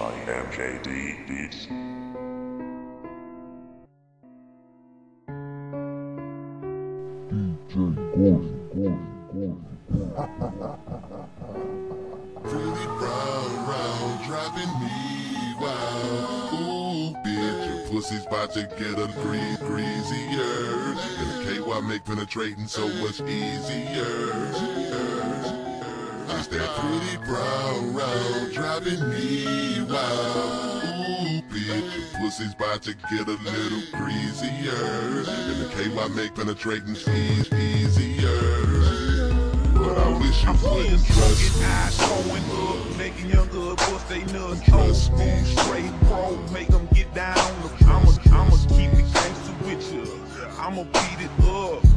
by MJD Beats. DJ Gordo, Gordo, Gordo. Really round, round, driving me wild. Ooh, bitch, your pussy's about to get a grease, greasier. And the KY make penetrating so much easier. That pretty brown round, driving me wild. Ooh, bitch, your pussy's about to get a little greasier. And the KY make penetrating eas- easier. But I wish you wouldn't trust me. eyes so going up, making young good bust they nuts. Trust Old me. school straight pro, make them get down. I'ma, I'ma keep it gangster with you. I'ma beat it up.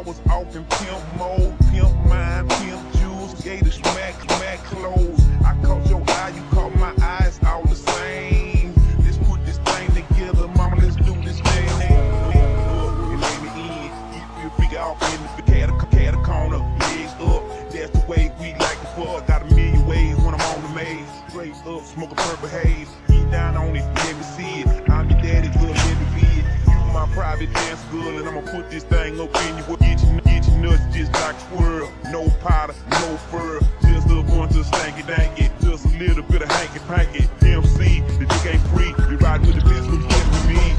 I was off in pimp mode, pimp mind, pimp jewels, gator smack, smack clothes. I caught your eye, you caught my eyes, all the same. Let's put this thing together, mama, let's do this thing. And let me in, keep your freak off in the catac- catacomb, legs up. That's the way we like fuck. Got a million ways when I'm on the maze. Straight up, smoke a purple haze. Get down on it, let me see it. I'm your daddy, good, let be it. You my private dance girl, and I'ma put this thing up in you. Just like squirrel. No powder, no fur. Just a bunch of stanky danky. Just a little bit of hanky panky. MC, the dick ain't free. You ride with the bitch, what you get with me?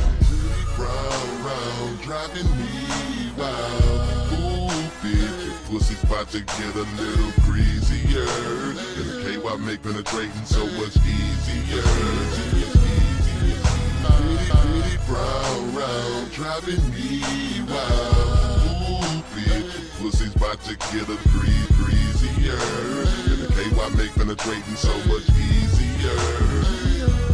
Round, round, driving me wild. Ooh, bitch, your pussy's about to get a little greasier. And the KY make penetrating so much easier. Pretty, pretty brown, round, driving me wild. Ooh, bitch, your pussy's about to get a grease, greasier. And the KY make penetrating so much easier.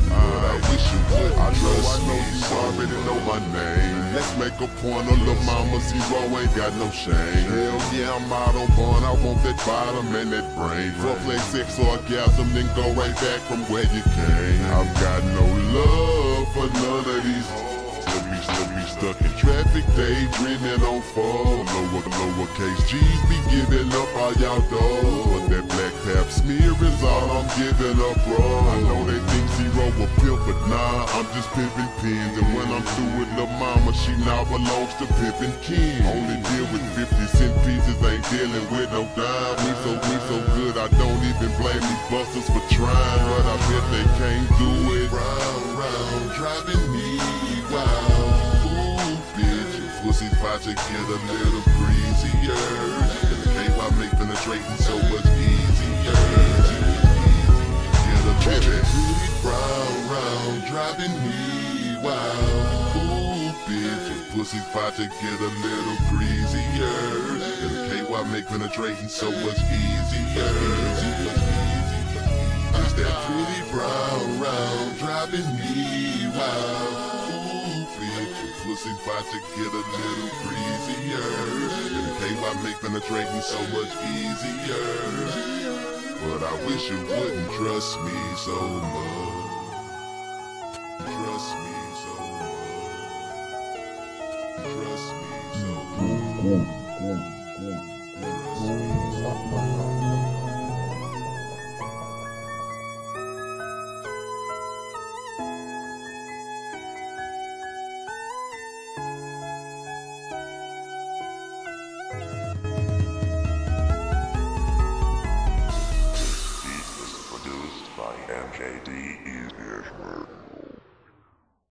I wish you would I know, I know you already know my name. Let's make a point on Lil' Mama Z-Ro, ain't got no shame. Hell yeah, I'm out on bun, I want that bottom and that brain. Foreplay, sex, orgasm, then go right back from where you came. I've got no love for none of these oh. Still be stuck in traffic, daydreaming on fall. Lower, lowercase G's be giving up all y'all dogs. But that black tap smear is all I'm giving up, bro. I know they think Z-Ro a pimp, but nah, I'm just pimping pins. And when I'm through with Lil' Mama, she now belongs to pimping Ken. Only deal with 50 cent pieces, ain't dealing with no dime. Me so, me so good, I don't even blame these busters for trying. But I bet they can't do it. round, round, driving about to get a little greasier. And the KY make penetrating so much easier. Get a pretty brown, round, driving me wild. Ooh, bitch, your pussy's about to get a little greasier. And the KY make penetrating so much easier. It's that pretty brown round driving me wild. Ooh, pussy's about to get a little greasier. And the KY make penetrating so much easier. But I wish you wouldn't trust me so much. Trust me so much. Trust me so much. Trust me so much. Beat